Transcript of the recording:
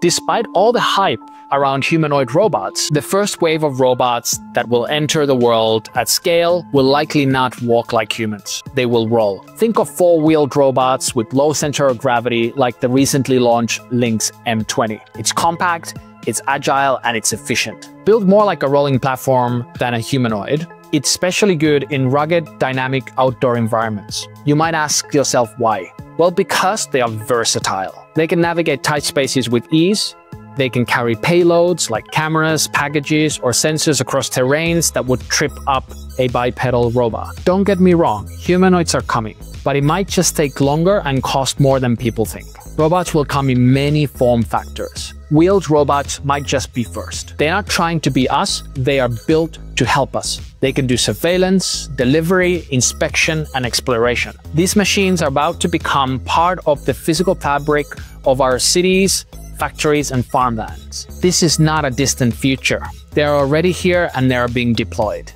Despite all the hype around humanoid robots, the first wave of robots that will enter the world at scale will likely not walk like humans. They will roll. Think of four-wheeled robots with low center of gravity like the recently launched Lynx M20. It's compact, it's agile, and it's efficient. Built more like a rolling platform than a humanoid, it's especially good in rugged, dynamic outdoor environments. You might ask yourself why. Well, because they are versatile. They can navigate tight spaces with ease, they can carry payloads like cameras, packages, or sensors across terrains that would trip up a bipedal robot. Don't get me wrong, humanoids are coming, but it might just take longer and cost more than people think. Robots will come in many form factors. Wheeled robots might just be first. They're not trying to be us, they are built to help us. They can do surveillance, delivery, inspection, and exploration. These machines are about to become part of the physical fabric of our cities, factories, and farmlands. This is not a distant future. They are already here and they are being deployed.